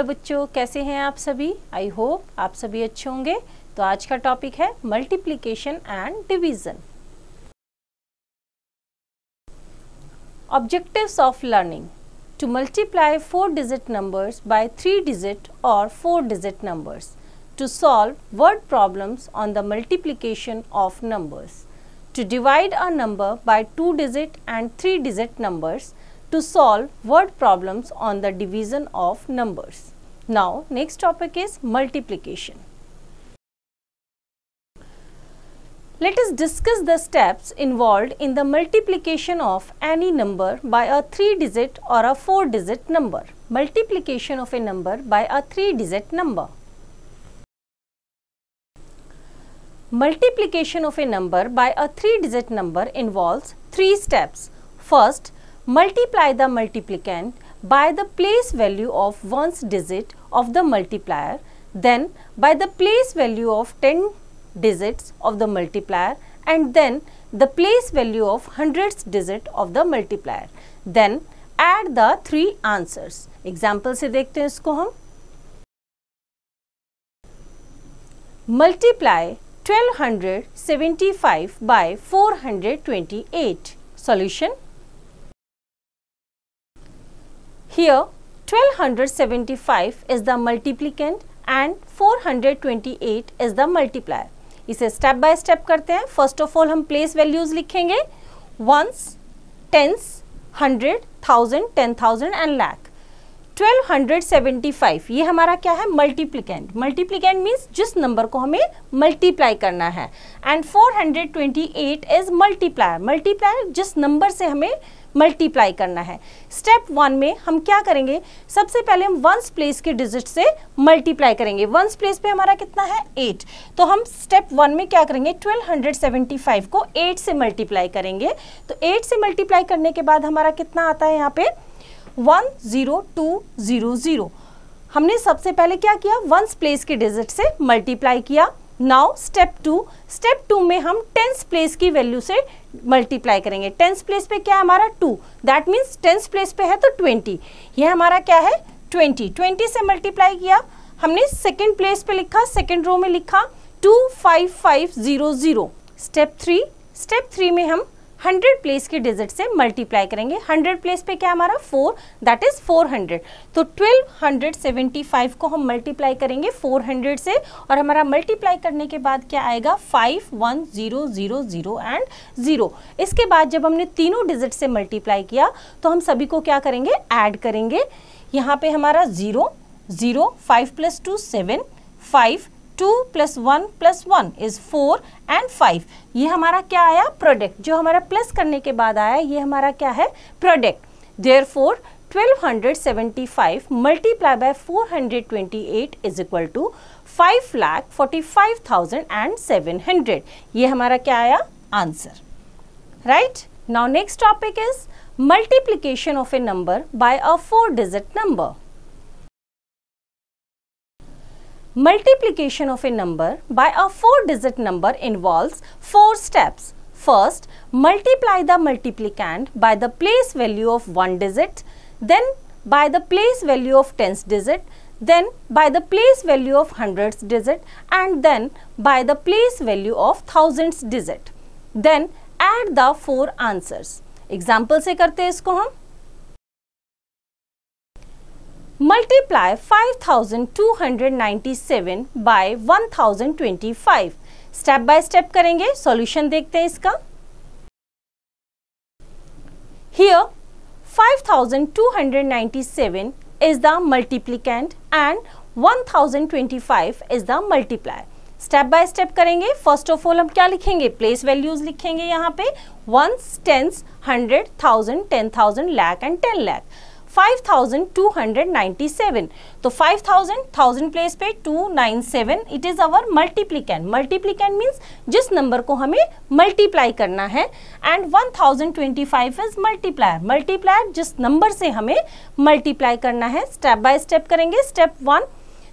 Hello बच्चों, कैसे हैं आप सभी? आई होप आप सभी अच्छे होंगे। तो आज का टॉपिक है multiplication and division objectives of learning to multiply four digit numbers by three digit और four digit numbers to solve word problems on the multiplication of numbers to divide a number by two digit and three digit numbers. To solve word problems on the division of numbers. Now, next topic is multiplication. Let us discuss the steps involved in the multiplication of any number by a 3 digit or a 4 digit number. Multiplication of a number by a 3 digit number. Multiplication of a number by a 3 digit number involves 3 steps. First, multiply the multiplicand by the place value of one's digit of the multiplier, then by the place value of 10 digits of the multiplier and then the place value of hundreds digit of the multiplier. Then add the three answers. Example से देखते हैं इसको हम multiply 1275 by 428. Solution Here 1275 is the multiplicand and 428 is the multiplier. इसे step by step करते हैं। First of all हम place values लिखेंगे। Ones tens hundred thousand ten thousand and lakh 1275 ये हमारा क्या है? मल्टीप्लीकेंट मल्टीप्लीकेंट मीन्स जिस नंबर को हमें मल्टीप्लाई करना है। एंड 428 इज़ मल्टीप्लायर मल्टीप्लायर जिस नंबर से हमें मल्टीप्लाई करना है। स्टेप वन में हम क्या करेंगे? सबसे पहले हम वंस प्लेस के डिजिट से मल्टीप्लाई करेंगे। वंस प्लेस पे हमारा कितना है? एट तो हम स्टेप वन में क्या करेंगे? 1275 को एट से मल्टीप्लाई करेंगे। तो एट से मल्टीप्लाई करने के बाद हमारा कितना आता है यहाँ पे? One zero two zero zero हमने सबसे पहले क्या किया? वंस प्लेस के डिजिट से मल्टीप्लाई किया। Now step two step two में हम टेंस प्लेस की वैल्यू से मल्टीप्लाई करेंगे। टेंस प्लेस पे क्या है हमारा? Two that means tens place पे है तो ट्वेंटी ये हमारा क्या है? ट्वेंटी ट्वेंटी से मल्टीप्लाई किया। हमने सेकेंड प्लेस पे लिखा सेकेंड रो में लिखा two five five zero zero step three step three में हम हंड्रेड प्लेस के डिजिट से मल्टीप्लाई करेंगे। हंड्रेड प्लेस पे क्या हमारा? Four that is four hundred तो ट्वेल्व हंड्रेड सेवेंटी फाइव को हम मल्टीप्लाई करेंगे फोर हंड्रेड से, और हमारा मल्टीप्लाई करने के बाद क्या आएगा? Five one zero zero zero and zero इसके बाद जब हमने तीनों डिजिट से मल्टीप्लाई किया तो हम सभी को क्या करेंगे? ऐड करेंगे। यहाँ पे हमारा zero zero five plus two seven five two plus one plus one is four and five. ये हमारा क्या आया? प्रोडक्ट। जो हमारा प्लस करने के बाद आया ये हमारा क्या है? Product. Therefore 1275 multiplied by 428 is equal to 5 lakh 45,000 and 700 ये हमारा क्या आया? Answer right now next topic is multiplication of a number by a four digit number Multiplication of a number by a four-digit number involves four steps. First, multiply the multiplicand by the place value of one digit, then by the place value of tens digit, then by the place value of hundreds digit and then by the place value of thousands digit. Then add the four answers. Example से करते हैं इसको हम Multiply 5297 by 1025. Step by step करेंगे solution देखते हैं इसका Here 5297 is the multiplicand and 1025 is the multiplier. Step by step करेंगे फ़र्स्ट ऑफ़ ऑल हम क्या लिखेंगे प्लेस वैल्यूज़ लिखेंगे यहाँ पे ones tens hundred thousand ten thousand lakh and ten lakh 5297 तो 5000 थाउज़ेंड प्लेस पे 297 it is our multiplicand multiplicand means जिस नंबर को हमें मल्टीप्लाई करना है एंड 1025 इज़ मल्टीप्लायर मल्टीप्लायर जिस नंबर से हमें मल्टीप्लाई करना है स्टेप बाय स्टेप करेंगे। स्टेप वन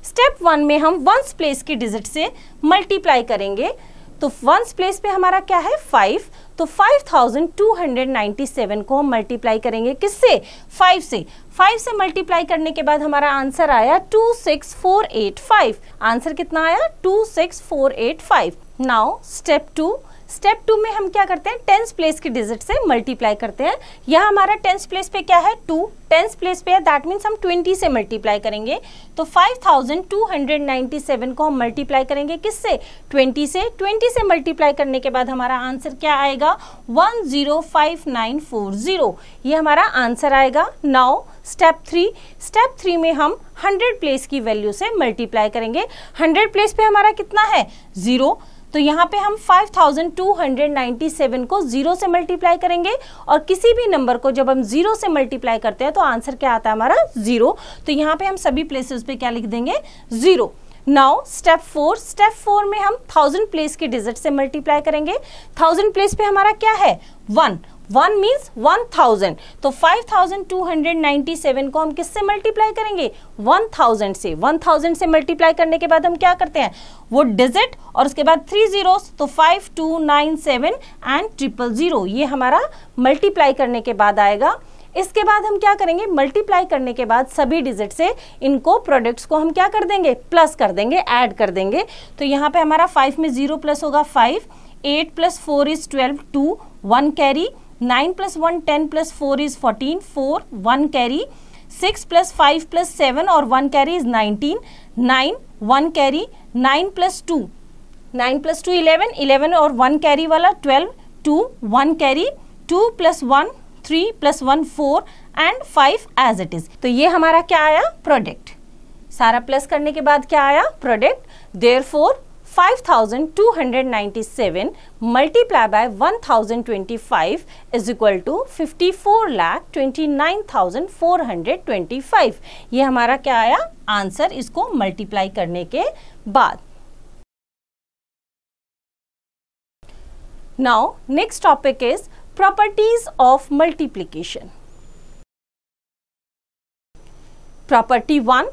स्टेप वन में हम वंस प्लेस की डिजिट से मल्टीप्लाई करेंगे। तो वंस प्लेस पे हमारा क्या है? फाइव तो 5297 को हम मल्टीप्लाई करेंगे। किससे? 5 से। 5 से मल्टीप्लाई करने के बाद हमारा आंसर आया 26485 आंसर कितना आया? 26485 now step two step two में हम क्या करते हैं? टेंस प्लेस के डिजिट से मल्टीप्लाई करते हैं। यह हमारा टेंस प्लेस पे क्या है? टू। टेंस प्लेस पे है दैट मीन्स हम ट्वेंटी से मल्टीप्लाई करेंगे। तो five thousand two hundred ninety seven को हम मल्टीप्लाई करेंगे किससे? ट्वेंटी से। ट्वेंटी से मल्टीप्लाई करने के बाद हमारा आंसर क्या आएगा? One zero five nine four zero. ये हमारा आंसर आएगा। Now, step three. Step three में हम हंड्रेड प्लेस की वैल्यू से मल्टीप्लाई करेंगे। हंड्रेड प्लेस पे हमारा कितना है? ज़ीरो। तो यहाँ पे हम 5297 को ज़ीरो से मल्टीप्लाई करेंगे और किसी भी नंबर को जब हम ज़ीरो से मल्टीप्लाई करते हैं तो आंसर क्या आता है हमारा? ज़ीरो तो यहाँ पे हम सभी प्लेसेस पे क्या लिख देंगे? Zero now step four step four में हम थाउज़ेंड प्लेस के डिजिट से मल्टीप्लाई करेंगे। थाउज़ेंड प्लेस पे हमारा क्या है? One one means one thousand. तो five thousand two hundred ninety seven को हम किससे मल्टीप्लाई करेंगे? वन थाउज़ेंड से। वन थाउज़ेंड से मल्टीप्लाई करने के बाद हम क्या करते हैं? वो डिजिट और उसके बाद थ्री ज़ीरो तो five two nine seven and triple zero. ये हमारा मल्टीप्लाई करने के बाद आएगा। इसके बाद हम क्या करेंगे? मल्टीप्लाई करने के बाद सभी डिजिट से इनको प्रोडक्ट्स को हम क्या कर देंगे? प्लस कर देंगे, ऐड कर देंगे। तो यहाँ पे हमारा फाइव में ज़ीरो प्लस होगा five, eight plus four is twelve, two, one carry. Nine plus one ten plus four is fourteen, four, one carry, six plus five plus seven और one carry is nineteen, nine, one carry, nine plus two. Nine plus two eleven eleven और one carry वाला twelve, two, one carry, two plus one, three plus one, four and five as it is तो ये हमारा क्या आया? Product सारा plus करने के बाद क्या आया? Product therefore 5297 multiplied by 1025 is equal to 54 lakh 29,425 ये हमारा क्या आया आंसर इसको मल्टीप्लाई करने के बाद Now next topic is properties of multiplication. Property 1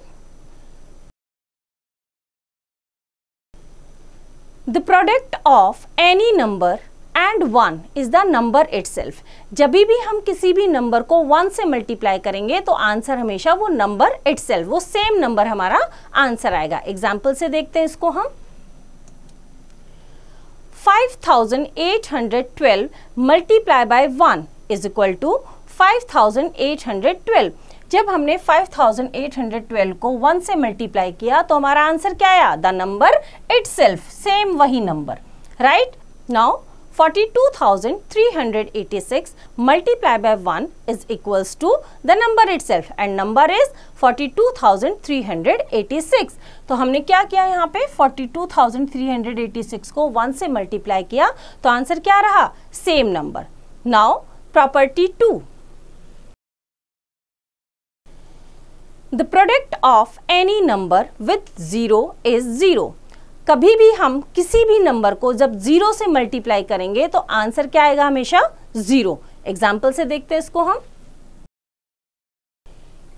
the product of any number and one is the number itself जब भी हम किसी भी नंबर को वन से मल्टीप्लाई करेंगे तो आंसर हमेशा वो नंबर इट सेल्फ वो सेम नंबर हमारा आंसर आएगा. एग्ज़ाम्पल से देखते हैं इसको हम. 5812 multiply by one is equal to 5812 जब हमने 5812 को 1 से मल्टीप्लाई किया तो हमारा आंसर क्या आया? द नंबर इट सेम वही number right now 42,386 multiplied by 1 is equals to the number itself and number is 42,386 तो हमने क्या किया यहाँ पे? 42,386 को 1 से मल्टीप्लाई किया तो आंसर क्या रहा? Same number now property 2 the product of any number with zero is zero कभी भी हम किसी भी नंबर को जब ज़ीरो से मल्टीप्लाई करेंगे तो आंसर क्या आएगा हमेशा? ज़ीरो एग्ज़ाम्पल से देखते हैं इसको हम.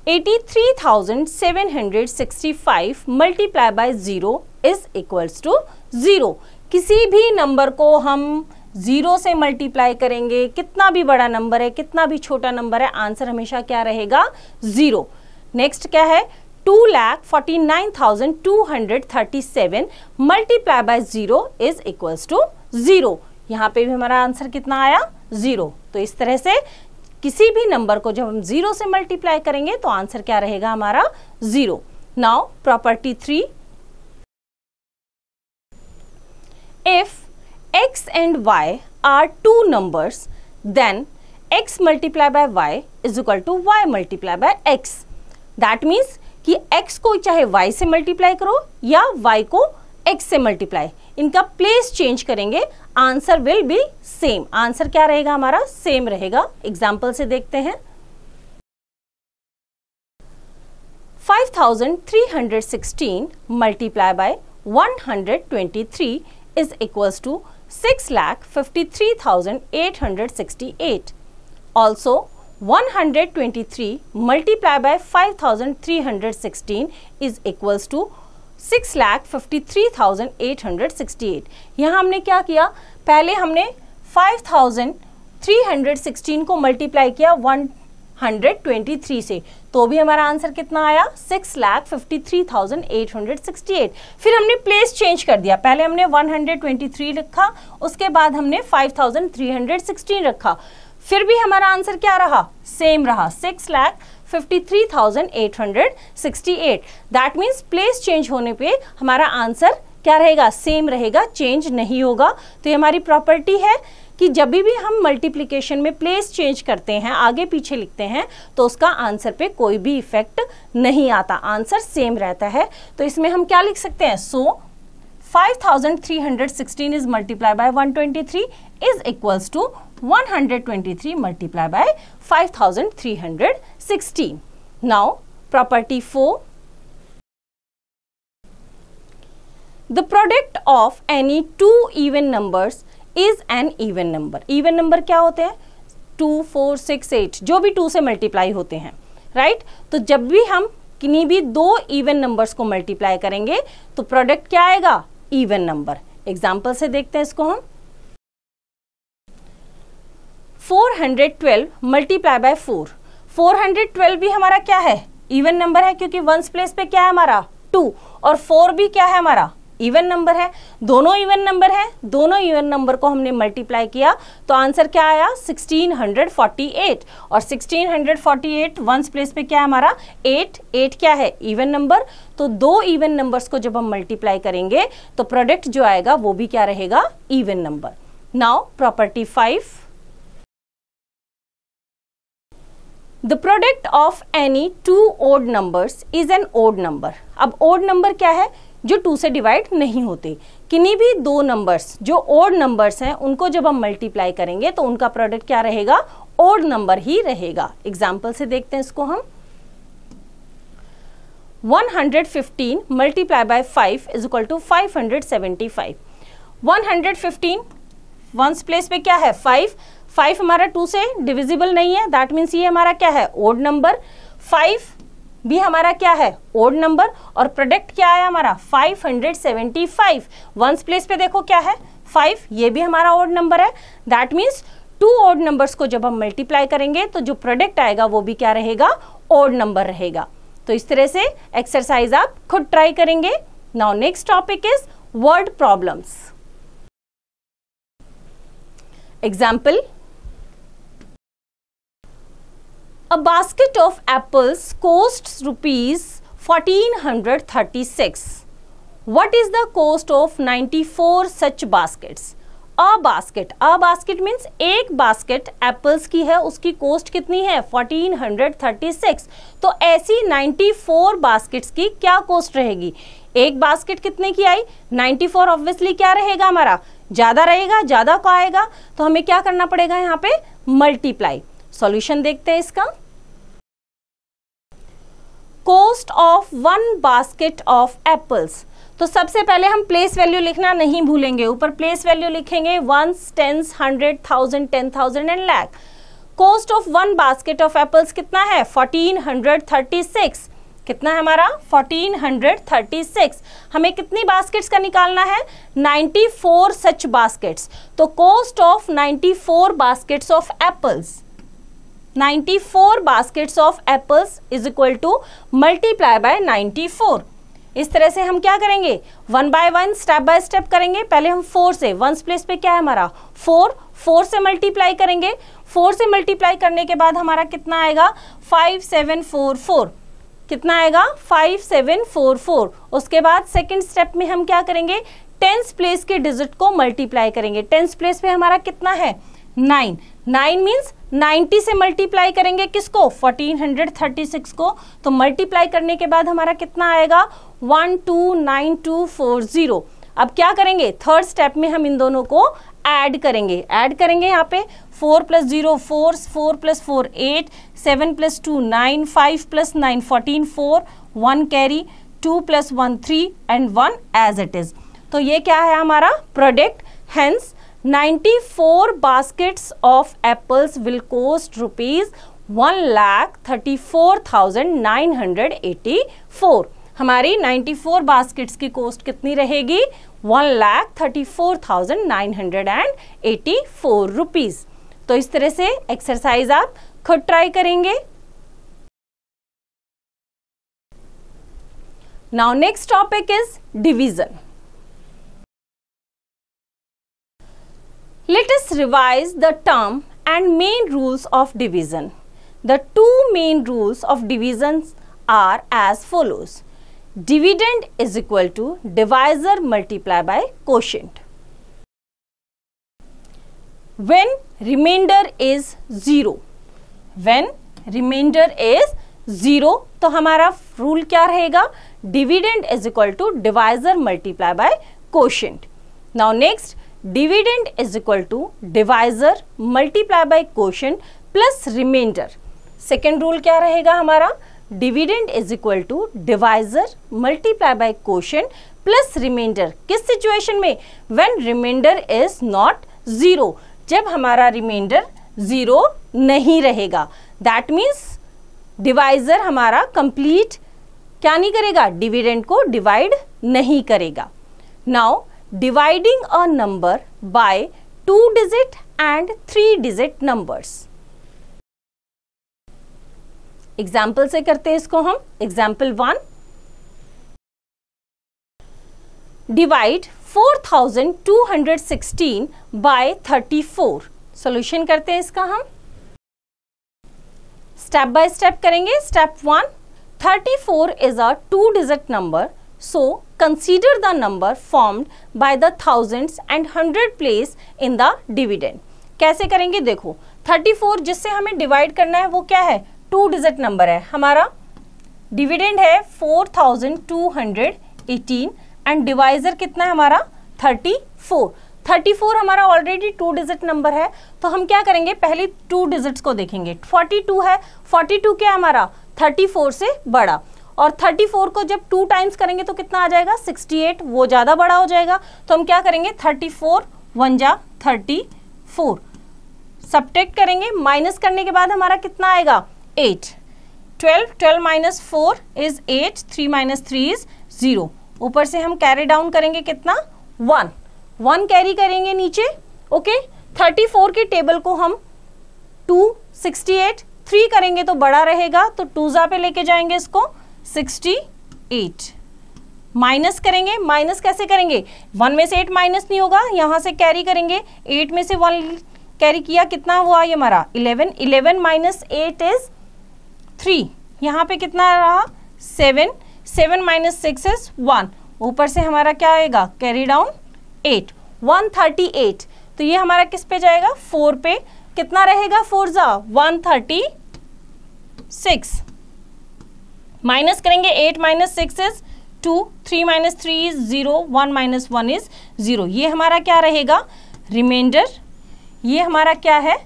83,765 multiply by zero is equals to zero किसी भी नंबर को हम ज़ीरो से मल्टीप्लाई करेंगे कितना भी बड़ा नंबर है कितना भी छोटा नंबर है आंसर हमेशा क्या रहेगा? ज़ीरो नेक्स्ट क्या है? Two lakh forty nine thousand two hundred thirty seven multiply by zero is equals to zero यहाँ पे भी हमारा आंसर कितना आया? ज़ीरो तो इस तरह से किसी भी नंबर को जब हम ज़ीरो से मल्टीप्लाई करेंगे तो आंसर क्या रहेगा हमारा? Zero now property three if x and y are two numbers, then x multiplied by y is equal to y multiplied by x. That means कि x को चाहे y से मल्टीप्लाई करो या y को x से मल्टीप्लाई इनका place change करेंगे। Answer will be same answer क्या रहेगा हमारा? सेम रहेगा। एग्ज़ाम्पल से देखते हैं। 5316 multiply by 123 is equals to 6 lakh 53,868. Also, 123 multiplied by 5316 is equals to 6 lakh 53,868 यहाँ हमने क्या किया? पहले हमने 5316 को मल्टीप्लाई किया 123 से। तो भी हमारा आंसर कितना आया? Six lakh fifty three thousand eight hundred sixty eight फिर हमने प्लेस चेंज कर दिया। पहले हमने वन हंड्रेड ट्वेंटी थ्री रखा उसके बाद हमने five thousand three hundred sixteen रखा। फिर भी हमारा आंसर क्या रहा? सेम रहा। Six lakh 53,868 that means place change होने पे हमारा आंसर क्या रहेगा? सेम रहेगा। चेंज नहीं होगा। तो ये हमारी प्रॉपर्टी है कि जब भी हम मल्टीप्लिकेशन में प्लेस चेंज करते हैं आगे पीछे लिखते हैं तो उसका आंसर पे कोई भी इफ़ेक्ट नहीं आता। आंसर सेम रहता है। तो इसमें हम क्या लिख सकते हैं? So so, 5316 is multiplied by 123 is equals to 123 multiplied by 5316. Now, property 4. The product of any two even numbers is an even number. Even number क्या होते हैं टू फोर सिक्स एट जो भी टू से मल्टीप्लाई होते हैं right right? तो जब भी हम किन्हीं भी दो इवन नंबर्स को मल्टीप्लाई करेंगे तो प्रोडक्ट क्या आएगा इवन नंबर एग्ज़ाम्पल से देखते हैं इसको हम 412 मल्टीप्लाई बाय 4 412 भी हमारा क्या है? इवन नंबर है, क्योंकि वंस प्लेस पे क्या है हमारा? टू और फोर भी क्या है हमारा? इवन नंबर है। दोनों इवन नंबर है। दोनों इवन नंबर को हमने मल्टीप्लाई किया तो आंसर क्या आया? 1648 और 1648 वंस प्लेस पे क्या है हमारा? 8 8 क्या है? इवन नंबर तो दो इवन नंबर्स को जब हम मल्टीप्लाई करेंगे तो प्रोडक्ट जो आएगा, वो भी क्या रहेगा? Even number now property five the product of any two odd numbers is an odd number अब ओड नंबर क्या है? जो टू से डिवाइड नहीं होते। किन्हीं भी दो नंबर्स जो ओड नंबर्स हैं, उनको जब हम मल्टीप्लाई करेंगे तो उनका प्रोडक्ट क्या रहेगा? ओड नंबर ही रहेगा। एग्ज़ाम्पल से देखते हैं इसको हम। 115 multiply by 5 is equal to 575 115 ones place पे क्या है? 5 5 हमारा टू से डिविजिबल नहीं है दैट मीन्स ये हमारा क्या है? ओड नंबर फाइव भी हमारा क्या है? ओड नंबर और प्रोडक्ट क्या है हमारा? 575 वंस प्लेस पे देखो क्या है? 5 ये भी हमारा ओड नंबर है. That means two odd numbers को जब हम मल्टीप्लाई करेंगे तो जो प्रोडक्ट आएगा, वो भी क्या रहेगा? ओड नंबर रहेगा. तो इस तरह से एक्सरसाइज आप खुद ट्राई करेंगे. Now next topic is word problems example A basket of apples costs rupees 1436. What is the cost of 94 such baskets? A basket a basket means एक बास्केट एप्पल्स की है, उसकी कॉस्ट कितनी है? 1436 तो ऐसी 94 बास्केट्स की क्या कॉस्ट रहेगी? एक बास्केट कितने की आई? 94 ऑब्वियसली क्या रहेगा हमारा? ज़्यादा रहेगा, ज़्यादा का आएगा। तो हमें क्या करना पड़ेगा यहाँ पे? मल्टीप्लाई सॉल्यूशन देखते हैं इसका। Cost of one basket of apples तो सबसे पहले हम प्लेस वैल्यू लिखना नहीं भूलेंगे। ऊपर प्लेस वैल्यू लिखेंगे ones tens hundred thousand ten thousand and lakh cost of one basket of apples कितना है? फोर्टीन हंड्रेड थर्टी सिक्स कितना है हमारा? फोर्टीन हंड्रेड थर्टी सिक्स हमें कितनी बास्केट्स का निकालना है? नाइन्टी फोर सच बास्केट्स तो cost of ninety four baskets of apples 94 baskets of apples is equal to multiply by 94 इस तरह से हम क्या करेंगे? One by one step by step करेंगे। पहले हम फोर से वंस प्लेस पे क्या है हमारा? फोर फोर से मल्टीप्लाई करेंगे। फोर से मल्टीप्लाई करने के बाद हमारा कितना आएगा? फाइव सेवन फोर फोर कितना आएगा? फाइव सेवन फोर फोर उसके बाद सेकेंड स्टेप में हम क्या करेंगे? टेंस प्लेस के डिजिट को मल्टीप्लाई करेंगे। टेंस प्लेस पे हमारा कितना है? नाइन नाइन मीन्स 90 से मल्टीप्लाई करेंगे किसको? 1436 को। तो मल्टीप्लाई करने के बाद हमारा कितना आएगा? One two nine two four zero अब क्या करेंगे? थर्ड स्टेप में हम इन दोनों को ऐड करेंगे। ऐड करेंगे यहाँ पे four plus zero four four plus four eight seven plus two nine five plus nine fourteen four one carry two plus one three and one as it is तो ये क्या है हमारा? Product hence 94 baskets of apples will cost rupees one lakh thirty four thousand nine hundred eighty four हमारी 94 baskets की cost कितनी रहेगी? One lakh thirty four thousand nine hundred and eighty four rupees तो इस तरह से एक्सरसाइज आप खुद ट्राई करेंगे। Now next topic is division Let us revise the term and main rules of division. The two main rules of divisions are as follows. Dividend is equal to divisor multiplied by quotient. When remainder is zero, when remainder is zero, तो हमारा rule क्या रहेगा dividend is equal to divisor multiply by quotient now next Dividend is equal to divisor multiply by question plus reminder second rule क्या रहेगा हमारा? Dividend is equal to divisor multiply by question plus reminder किस situation में? When reminder is not zero जब हमारा reminder zero नहीं रहेगा that means divisor हमारा कंप्लीट क्या नहीं करेगा? डिविडेंड को डिवाइड नहीं करेगा. Now dividing a number by two digit and three digit numbers. Example से करते हैं इसको हम. Example one divide 4216 by 34 solution करते हैं इसका हम. स्टेप बाय स्टेप करेंगे. Step one 34 is a two digit number So, consider the number formed by the thousands and hundred place in the dividend. कैसे करेंगे? देखो 34 जिससे हमें डिवाइड करना है, वो क्या है? टू डिजिट नंबर है। हमारा डिविडेंड है 4218 एंड डिवाइजर कितना है हमारा? 34 34 हमारा ऑलरेडी टू डिजिट नंबर है। तो हम क्या करेंगे? पहले टू डिजिट्स को देखेंगे। 42 है। 42 क्या हमारा? 34 से बड़ा। और 34 को जब टू टाइम्स करेंगे तो कितना आ जाएगा? 68 वो ज़्यादा बड़ा हो जाएगा। तो हम क्या करेंगे? 34 वन जा थर्टी फोर सब्ट्रैक्ट करेंगे माइनस करने के बाद हमारा कितना आएगा? 8 12 12 minus four is 8 3 minus three is zero ऊपर से हम कैरी डाउन करेंगे कितना? वन वन कैरी करेंगे नीचे ओके थर्टी फोर की टेबल को हम टू सिक्सटी एट थ्री करेंगे तो बड़ा रहेगा तो टूजा पे लेके जाएँगे इसको। Sixty eight. माइनस करेंगे, माइनस कैसे करेंगे? वन में से एट माइनस नहीं होगा, यहाँ से कैरी करेंगे। एट में से वन कैरी किया, कितना हुआ ये हमारा? Eleven eleven minus eight is three. यहाँ पे कितना रहा? Seven. Seven minus six is one. ऊपर से हमारा क्या आएगा? Carry down eight one thirty eight. तो ये हमारा किस पे जाएगा? फोर पे। कितना रहेगा? फोर जा, वन थर्टी सिक्स। माइनस करेंगे eight minus six is two three minus three is zero one minus one is zero ये हमारा क्या रहेगा? रिमाइंडर ये हमारा क्या है?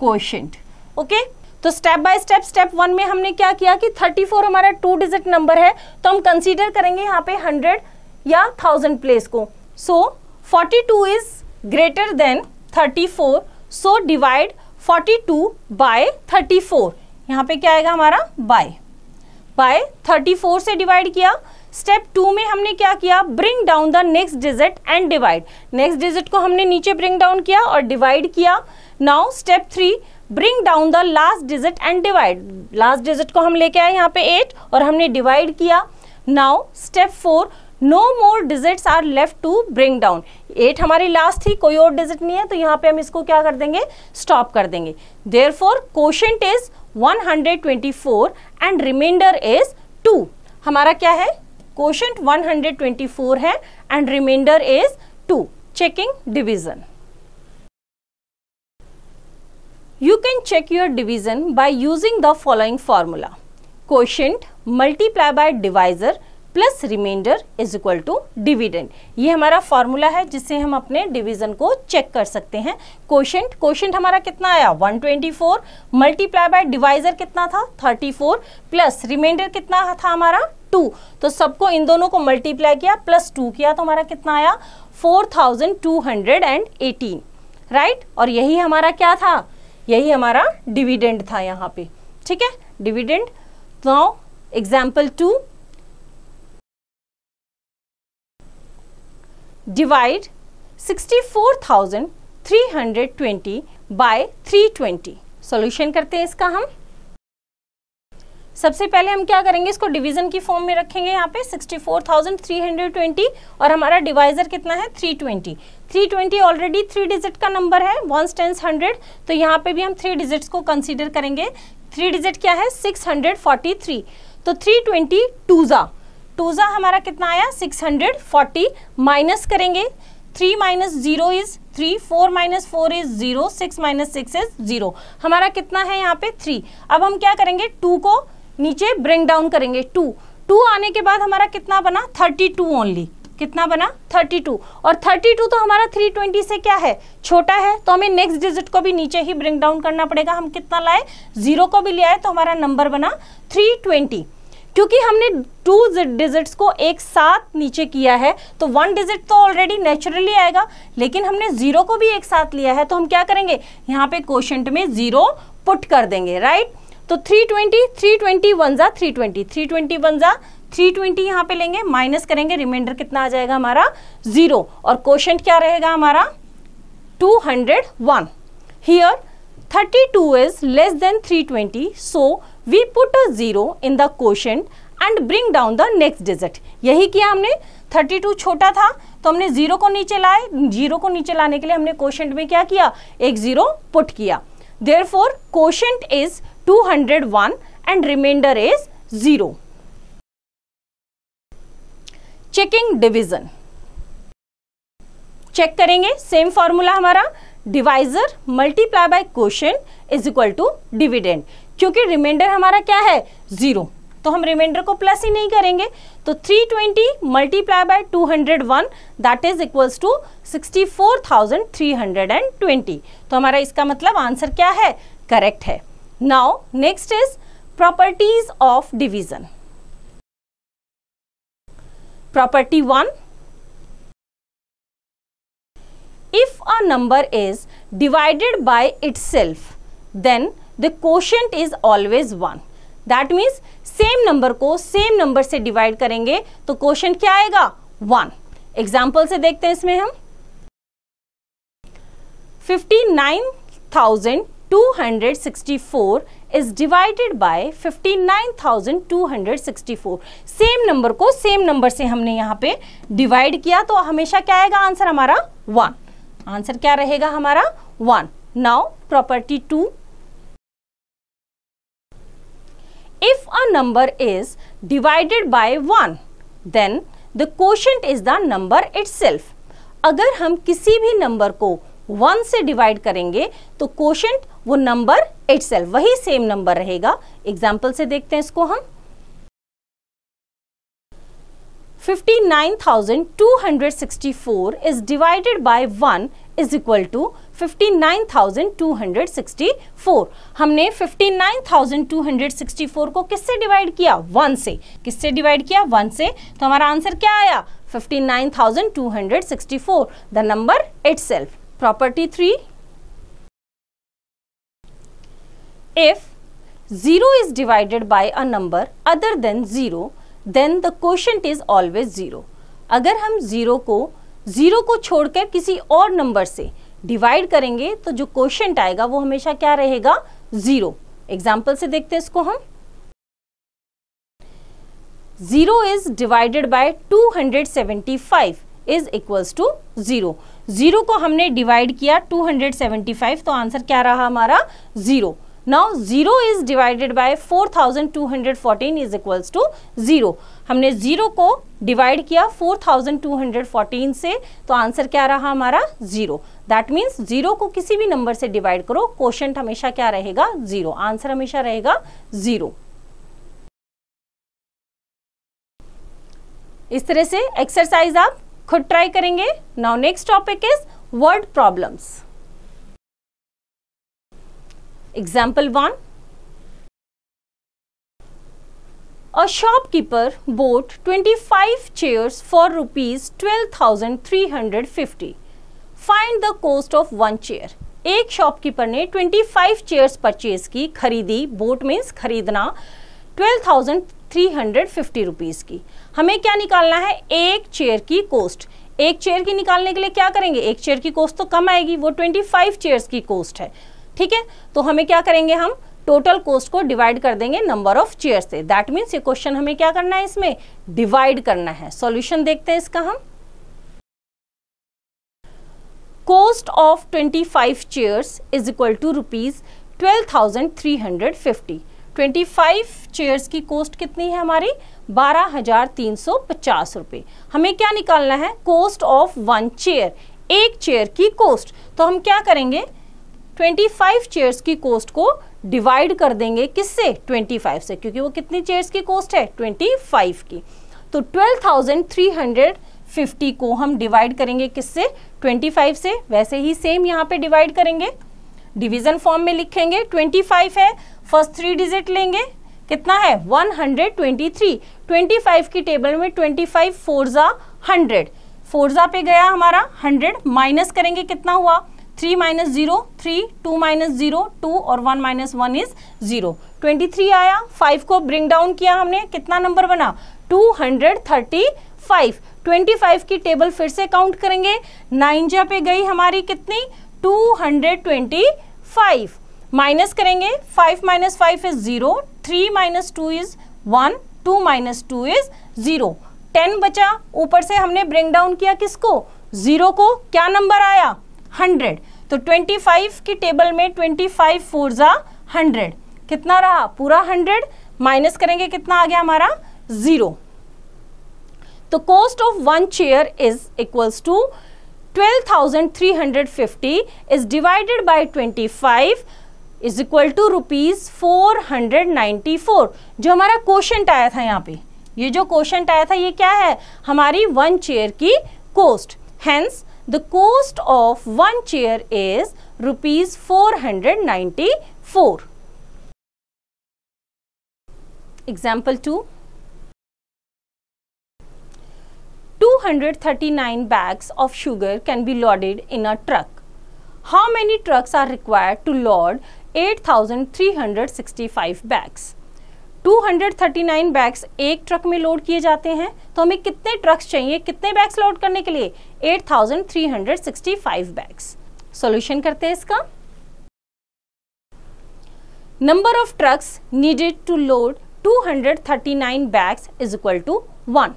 क्वेश्चन ओके तो step by step step one में हमने क्या किया कि थर्टी फोर हमारा टू डिजिट नंबर है तो हम कंसीडर करेंगे यहाँ पे हंड्रेड या थाउज़ेंड प्लेस को. So forty two is greater than thirty four so divide forty two by thirty four यहाँ पे क्या आएगा हमारा? बाय बाय 34 से डिवाइड किया। स्टेप टू में हमने क्या किया? Bring down the next digit and divide. Next digit को हमने नीचे ब्रिंग डाउन किया और डिवाइड किया। Now step three, bring down the last digit and divide. Last digit को हम लेके आए यहाँ पे एट और हमने डिवाइड किया। Now step four, no more digits are left to bring down. Eight हमारी लास्ट थी, कोई और डिजिट नहीं है तो यहाँ पे हम इसको क्या कर देंगे? स्टॉप कर देंगे। Therefore question is 124 and reminder is two हमारा क्या है? क्वेश्चन 124 है and reminder is two checking division you can check your division by using the following formula question multiply by divisor plus reminder is equal to dividend. ये हमारा formula है जिससे हम अपने डिवीज़न को चेक कर सकते हैं। क्वेश्चन क्वेश्चन हमारा कितना आया? 124 मल्टीप्लाई बाय डिवाइजर कितना था? 34 प्लस रिमाइंडर कितना था हमारा? 2 तो सबको इन दोनों को मल्टीप्लाई किया, प्लस 2 किया तो हमारा कितना आया? 4218 राइट? और यही हमारा क्या था? यही हमारा डिविडेंड था यहाँ पे। ठीक है? Dividend. Now example two. Divide 64,320 by 320 solution करते हैं इसका हम। सबसे पहले हम क्या करेंगे इसको डिवीज़न की फॉर्म में रखेंगे यहाँ पे 64,320 और हमारा डिवाइजर कितना है? 320 320 ऑलरेडी थ्री डिजिट का नंबर है वन टेंस हंड्रेड तो यहाँ पे भी हम थ्री डिजिट्स को कंसीडर करेंगे। थ्री डिजिट क्या है? 643 तो 320 टूजा टूजा हमारा कितना आया? 640 माइनस करेंगे। Three minus zero is three, four minus four is zero, six minus six is zero. हमारा कितना है यहाँ पे? थ्री। अब हम क्या करेंगे? टू को नीचे ब्रिंग डाउन करेंगे। टू। टू आने के बाद हमारा कितना बना? थर्टी टू ओनली कितना बना? 32 और 32 तो हमारा 320 से क्या है? छोटा है तो हमें नेक्स्ट डिजिट को भी नीचे ही ब्रिंग डाउन करना पड़ेगा। हम कितना लाए? ज़ीरो को भी ले आए तो हमारा नंबर बना 320 क्योंकि हमने टू डिजिट्स को एक साथ नीचे किया है तो वन डिजिट तो ऑलरेडी नेचुरली आएगा, लेकिन हमने ज़ीरो को भी एक साथ लिया है तो हम क्या करेंगे? यहाँ पे क्वेश्चन में ज़ीरो पुट कर देंगे राइट तो 320 320 वन जा 320 320 वन जा 320 यहाँ पे लेंगे माइनस करेंगे रिमाइंडर कितना आ जाएगा हमारा? ज़ीरो और क्वेश्चन क्या रहेगा हमारा? 201 here 32 is less than 320 so we put a zero in the question and bring down the next digit यही किया हमने। 32 छोटा था तो हमने ज़ीरो को नीचे लाए। ज़ीरो को नीचे लाने के लिए हमने क्वेश्चन में क्या किया? एक ज़ीरो पुट किया। Therefore question is 201 and reminder is zero checking division check करेंगे। सेम फॉर्मूला हमारा। Divisor multiply by question is equal to dividend क्योंकि रिमाइंडर हमारा क्या है? ज़ीरो तो हम रिमाइंडर को प्लस ही नहीं करेंगे। तो 320 twenty multiply by 201 that is equals to 64,320 तो हमारा इसका मतलब आंसर क्या है? करेक्ट है। Now next is properties of division. Property 1. If a number is divided by itself, then the quotient is always 1. That means same number को same number से divide करेंगे तो quotient क्या आएगा? वन एग्ज़ाम्पल से देखते हैं इसमें हम. 59,000 264 is divided by 59,264 same number को सेम नंबर से हमने यहाँ पे डिवाइड किया तो हमेशा क्या आएगा? आंसर हमारा वन आंसर क्या रहेगा हमारा? One now property two if a number is divided by 1 then the quotient is the number itself अगर हम किसी भी नंबर को वन से डिवाइड करेंगे तो क्वेश्चन वो नंबर इट वही सेम नंबर रहेगा एग्ज़ाम्पल से देखते हैं इसको हम 59,264 is divided by 1 is equal to 59,264 हमने 59,264 को किससे डिवाइड किया? 1 से। किससे डिवाइड किया? 1 से। तो हमारा आंसर क्या आया? 59,264 the number itself Property 3 If 0 is divided by a number other than 0 then the quotient is always 0. अगर हम 0 को 0 को छोड़कर किसी और नंबर से डिवाइड करेंगे तो जो क्वेश्चन आएगा वो हमेशा क्या रहेगा? ज़ीरो एग्ज़ाम्पल से देखते हैं इसको हम. Zero is divided by 275 is equals to zero zero को हमने डिवाइड किया 275 तो आंसर क्या रहा हमारा? Zero now zero is divided by 4214 is equals to zero हमने ज़ीरो को डिवाइड किया 4214 से तो आंसर क्या रहा हमारा? ज़ीरो दैट मीन्स ज़ीरो को किसी भी नंबर से डिवाइड करो क्वेश्चन हमेशा क्या रहेगा? ज़ीरो आंसर हमेशा रहेगा ज़ीरो इस तरह से एक्सरसाइज आप खुद ट्राई करेंगे। Now next topic is word problems example one A shopkeeper bought 25 chairs for rupees 12,350. Find the cost of one chair एक शॉपकीपर ने 25 चेयर्स परचेज की खरीदी बोट मीन्स खरीदना 12,350 रुपीज़ की। हमें क्या निकालना है? एक चेयर की कोस्ट एक चेयर की निकालने के लिए क्या करेंगे? एक चेयर की कॉस्ट तो कम आएगी वो 25 चेयर्स की कॉस्ट है। ठीक है? तो हमें क्या करेंगे हम? टोटल कॉस्ट को डिवाइड कर देंगे नंबर ऑफ़ चेयर से। दैट मीन्स ये क्वेश्चन हमें क्या करना है इसमें? डिवाइड करना है। सॉल्यूशन देखते हैं इसका हम। Cost of 25 chairs is equal to rupees 12,350 25 chairs की कॉस्ट कितनी है हमारी? बारह हज़ार तीन सौ पचास रुपए। हमें क्या निकालना है? कॉस्ट ऑफ़ वन चेयर एक चेयर की कॉस्ट तो हम क्या करेंगे? 25 चेयर्स की कॉस्ट को डिवाइड कर देंगे किससे? 25 से क्योंकि वो कितनी चेयर्स की कॉस्ट है? 25 की। तो 12,300 50 को हम डिवाइड करेंगे किससे? 25 से। वैसे ही सेम यहाँ पे डिवाइड करेंगे। डिवीज़न फॉर्म में लिखेंगे 25 है। फ़र्स्ट थ्री डिजिट लेंगे। कितना है? 123 25 की टेबल में 25 फाइव फोरजा 100 फोरजा पे गया हमारा 100 माइनस करेंगे कितना हुआ? Three minus zero three two minus zero two और one minus one is zero twenty three आया। फाइव को ब्रिंग डाउन किया हमने। कितना नंबर बना? Two hundred thirty five twenty five की टेबल फिर से काउंट करेंगे। नाइन जा पे गई हमारी कितनी? Two hundred twenty five. Minus करेंगे। Five minus five is zero. Three minus two is one. Two minus two is zero. Ten बचा। ऊपर से हमने ब्रेक डाउन किया किसको? ज़ीरो को। क्या नंबर आया? हंड्रेड। तो ट्वेंटी फाइव की टेबल में ट्वेंटी फाइव फोर जा हंड्रेड। कितना रहा? पूरा हंड्रेड। माइनस करेंगे कितना आ गया हमारा? Zero. The cost of one chair is equals to 12,350 is divided by 25 is equal to rupees 494 जो हमारा क्वेश्चन आया था यहाँ पे ये जो क्वेश्चन आया था ये क्या है? हमारी वन चेयर की cost hence the cost of one chair is rupees four hundred ninety four example two 239 bags of sugar can be loaded in a truck. How many trucks are required to load 8365 bags? 239 bags एक truck में load किए जाते हैं तो हमें कितने trucks चाहिए, कितने बैग्स लोड करने के लिए 8365 बैग्स सॉल्यूशन करते हैं इसका number of trucks needed to load 239 bags is equal to one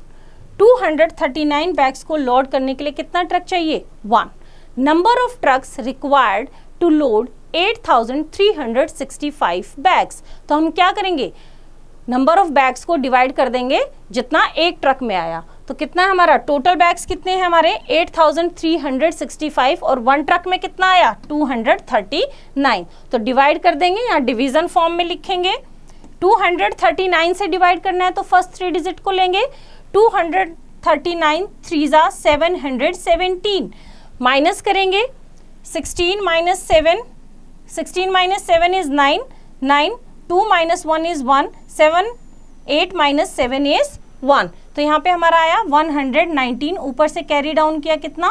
239 bags को लोड करने के लिए कितना ट्रक चाहिए? One. Number of trucks required to load 8365 bags. तो हम क्या करेंगे? नंबर ऑफ़ बैग्स को डिवाइड कर देंगे, जितना एक ट्रक में आया। तो कितना हमारा? टोटल बैग्स कितने हैं हमारे? 8365 और वन ट्रक में कितना आया? 239 तो डिवाइड कर देंगे या डिवीज़न फॉर्म में लिखेंगे। 239 से डिवाइड करना है तो फ़र्स्ट थ्री डिजिट को लेंगे। 239 थ्री ज़ा सेवन हंड्रेड सेवनटीन। माइनस करेंगे 16 minus seven, sixteen minus seven is nine nine, two minus one is one, seven, eight minus seven is one. तो यहाँ पे हमारा आया 119 ऊपर से कैरी डाउन किया कितना?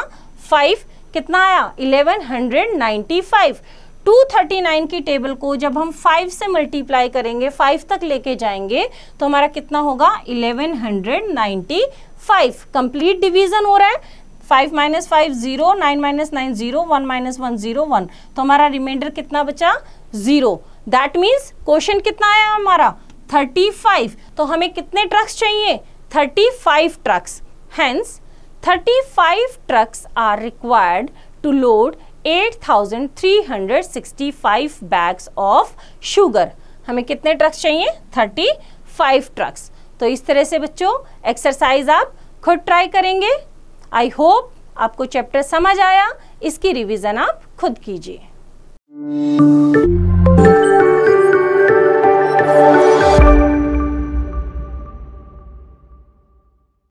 फाइव कितना आया? 1195 239 की टेबल को जब हम 5 से मल्टीप्लाई करेंगे 5 तक लेके जाएँगे तो हमारा कितना होगा? 1195 कंप्लीट डिवीज़न हो रहा है। 5 minus five zero nine minus nine zero one minus one zero one तो हमारा रिमाइंडर कितना बचा? ज़ीरो दैट मीन्स क्वेश्चन कितना आया हमारा? 35 तो हमें कितने ट्रक्स चाहिए? 35 trucks hence 35 trucks are required to load 8,365 bags of sugar. हमें कितने ट्रक्स चाहिए? 35 ट्रक्स तो इस तरह से बच्चों एक्सरसाइज आप खुद ट्राई करेंगे। आई होप आपको चैप्टर समझ आया। इसकी रिवीजन आप खुद कीजिए।